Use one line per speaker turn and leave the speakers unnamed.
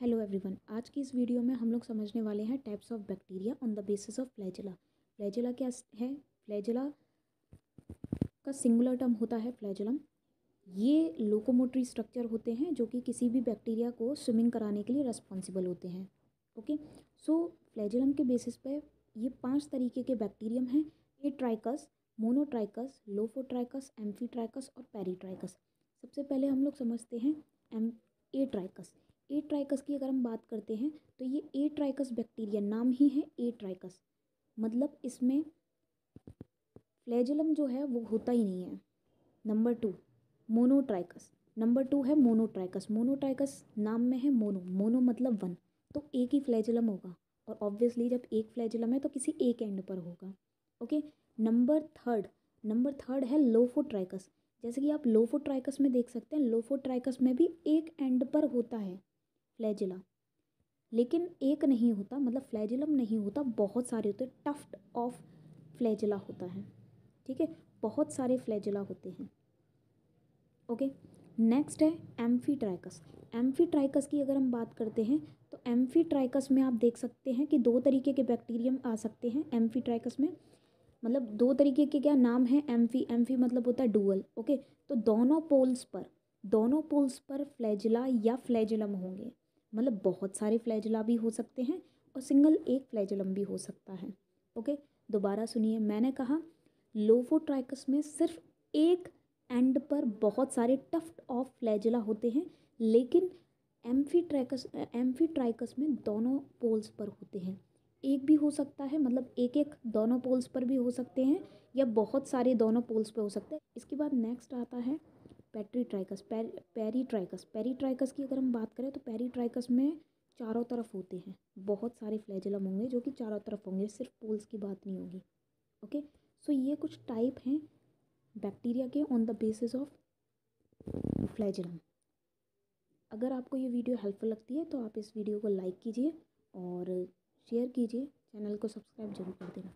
Hello everyone आज की इस वीडियो में हम लोग समझने वाले हैं types of bacteria on the basis of flagella flagella क्या है? फ्लैजिला का सिंगुलर टर्म होता है फ्लैजिलम ये लोकोमोटरी स्ट्रक्चर होते हैं जो कि किसी भी बैक्टीरिया को स्विमिंग कराने के लिए रेस्पॉन्सिबल होते हैं ओके सो फ्लैजिलम के बेसिस पे ये पाँच तरीके के बैक्टीरियम हैं। Atrichous monotrichous lophotrichous amphitrichous और पेरीट्राइकस सबसे पहले हम लोग समझते हैं एम ए ट्राइकस ए ट्राइकस की अगर हम बात करते हैं तो ये ए ट्राइकस बैक्टीरिया नाम ही है ए ट्राइकस मतलब इसमें फ्लैजिलम जो है, वो होता ही नहीं है। Number two monotrichous number two है मोनोट्राइकस मोनोट्राइकस नाम में है मोनो मोनो मतलब वन। तो एक ही फ्लैजिलम होगा। और ऑब्वियसली जब एक फ्लैजलम है तो किसी एक एंड पर होगा। Okay number third number third है लोफोट्राइकस जैसे कि आप लोफोट्राइकस में देख सकते हैं लोफोट्राइकस में भी एक एंड पर होता है। फ्लैजिला लेकिन एक नहीं होता मतलब फ्लैजिलम नहीं होता, बहुत सारे होते टफ्ट ऑफ़ फ्लैजिला होता है। ठीक है? बहुत सारे फ्लैजिला होते हैं। ओके नेक्स्ट है एम्फीट्राइकस एम्फीट्राइकस की अगर हम बात करते हैं तो एम्फीट्राइकस में आप देख सकते हैं कि दो तरीके के बैक्टीरियम आ सकते हैं एम्फीट्राइकस में। मतलब दो तरीके के क्या नाम है? एम्फी एम्फी मतलब होता है डुअल ओके तो दोनों पोल्स पर, दोनों पोल्स पर फ्लैजिला या फ्लैजिलम होंगे। मतलब बहुत सारे फ्लैजला भी हो सकते हैं और सिंगल एक फ्लैजलम भी हो सकता है। ओके, दोबारा सुनिए, मैंने कहा लोफोट्राइकस में सिर्फ़ एक एंड पर बहुत सारे टफ्ट ऑफ़ फ्लैजला होते हैं, लेकिन एम्फीट्राइकस एम्फीट्राइकस में दोनों पोल्स पर होते हैं। एक भी हो सकता है मतलब एक एक दोनों पोल्स पर भी हो सकते हैं या बहुत सारे दोनों पोल्स पर हो सकते हैं। इसके बाद नेक्स्ट आता है पेट्रीट्राइकस, पैर, पेरीट्राइकस। पेरीट्राइकस की अगर हम बात करें तो पेरीट्राइकस में चारों तरफ़ होते हैं। बहुत सारे फ्लैजिलम होंगे जो कि चारों तरफ़ होंगे, सिर्फ़ पोल्स की बात नहीं होगी। ओके? सो ये कुछ टाइप हैं बैक्टीरिया के on the basis of flagellum अगर आपको ये वीडियो हेल्पफुल लगती है तो आप इस वीडियो को लाइक कीजिए और शेयर कीजिए, चैनल को सब्सक्राइब ज़रूर कर देना।